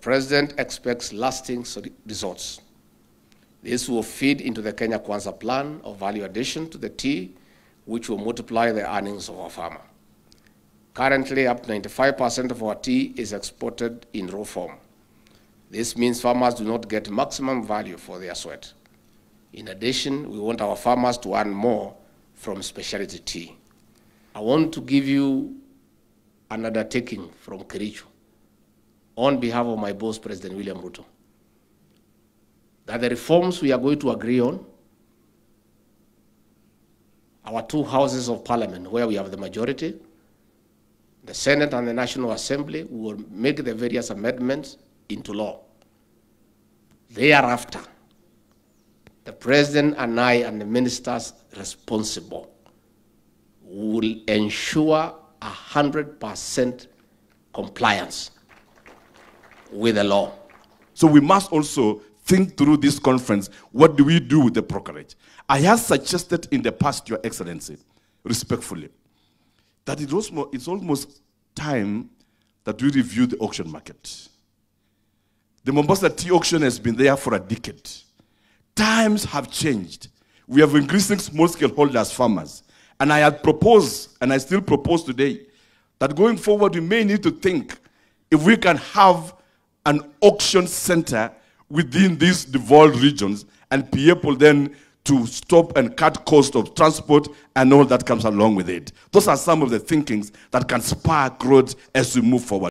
President expects lasting results. This will feed into the Kenya Kwanza plan of value addition to the tea, which will multiply the earnings of our farmer. Currently, up to 95% of our tea is exported in raw form. This means farmers do not get maximum value for their sweat. In addition, we want our farmers to earn more from specialty tea. I want to give you an undertaking from Kericho on behalf of my boss, President William Ruto, that the reforms we are going to agree on, our two houses of parliament, where we have the majority, the Senate and the National Assembly will make the various amendments into law. Thereafter, the President and I and the ministers responsible will ensure 100% compliance with the law. So we must also think through this conference, what do we do with the brokerage? I have suggested in the past, Your Excellency, respectfully, that it was, it's almost time that we review the auction market. The Mombasa tea auction has been there for a decade. Times have changed. We have increasing small-scale holders, farmers. And I had proposed, and I still propose today, that going forward we may need to think if we can have an auction center within these devolved regions and be able then to stop and cut cost of transport and all that comes along with it. Those are some of the thinkings that can spark growth as we move forward.